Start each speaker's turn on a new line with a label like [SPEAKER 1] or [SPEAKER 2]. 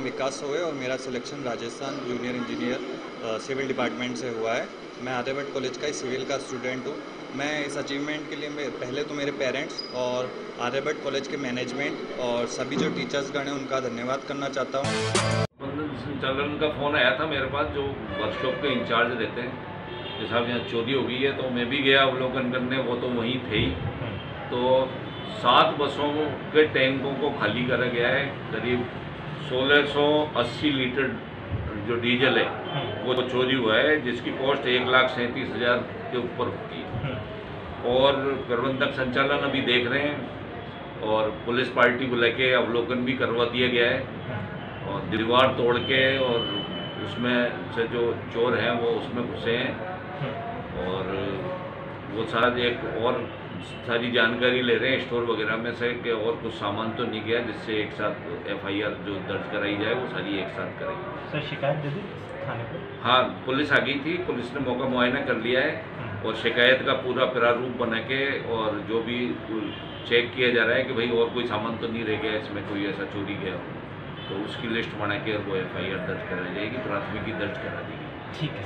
[SPEAKER 1] नाम विकास सोए और मेरा selection Rajasthan junior engineer civil department से हुआ है। मैं आर्यभट्ट कॉलेज का ही सिविल का स्टूडेंट हूँ। मैं इस अचीवमेंट के लिए मैं पहले तो मेरे पेरेंट्स और आर्यभट्ट कॉलेज के मैनेजमेंट और सभी जो टीचर्स गण हैं उनका धन्यवाद करना चाहता हूँ।
[SPEAKER 2] प्रबंधन संचालन का फ़ोन आया था मेरे पास जो वर्कशॉप के इंचार्ज रहते हैं कि साहब यहाँ चोरी हो गई है तो मैं भी गया अवलोकन करने वो तो वहीं थे ही। तो सात बसों के टैंकों को खाली करा गया है करीब 1680 लीटर जो डीजल है वो चोरी हुआ है जिसकी कॉस्ट एक लाख सैंतीस हज़ार के ऊपर होती है। और प्रबंधक संचालन अभी देख रहे हैं और पुलिस पार्टी को लेके अवलोकन भी करवा दिया गया है। और दीवार तोड़ के और उसमें से जो चोर हैं वो उसमें घुसे हैं। और वो सारा एक और सारी जानकारी ले रहे हैं स्टोर वगैरह में से कि और कुछ सामान तो नहीं गया जिससे एक साथ एफआईआर जो दर्ज कराई जाए वो सारी एक साथ कराई
[SPEAKER 3] सर शिकायत दे दी थाने पर
[SPEAKER 2] हाँ पुलिस आ गई थी पुलिस ने मौका मुआयना कर लिया है और शिकायत का पूरा प्रारूप बना के और जो भी चेक किया जा रहा है कि भाई और कोई सामान तो नहीं रह गया इसमें कोई ऐसा चोरी गया हो तो उसकी लिस्ट बना के वो एफआईआर दर्ज कराई जाएगी प्राथमिकी दर्ज करा दी गई।
[SPEAKER 3] ठीक है